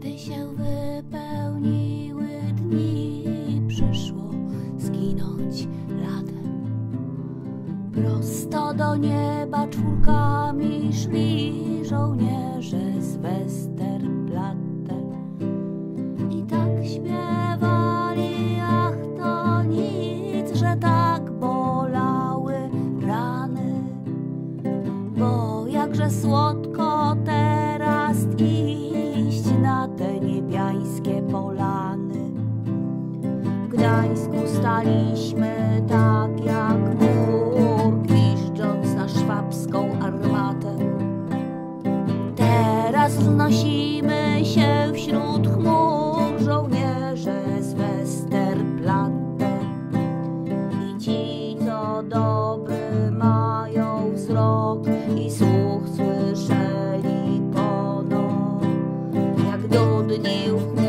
Kiedy się wypełniły dni i przyszło zginąć latem, prosto do nieba czwórkami szli żołnierze z Westerplatte. I tak śpiewali, ach to nic, że tak bolały rany. Bo jakże słodko teraz iść Staliśmy tak jak mur, gwiżdżąc na szwabską armatę. Teraz wznosimy się wśród chmur żołnierze z Westerplatte. I ci, co dobry mają wzrok i słuch słyszeli pono, jak dudnił w chmurach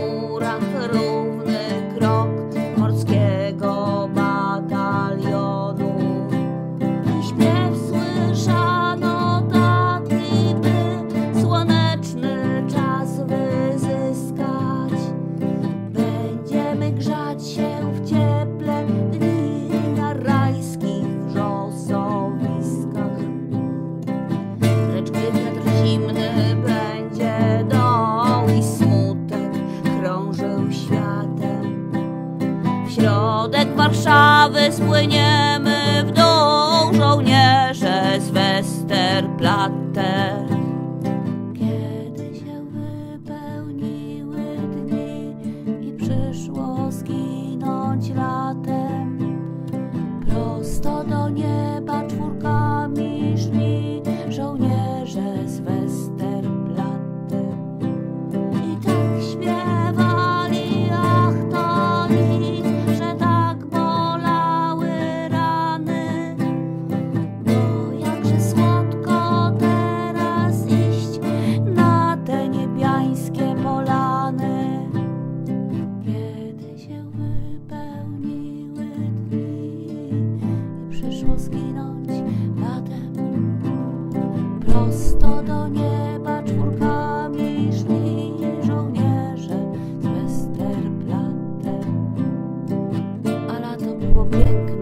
w środek Warszawy spłyniemy w dół żołnierze z Westerplatte. prosto do nieba czwórkami szli żołnierze z Westerplatte. Ale to było piękne.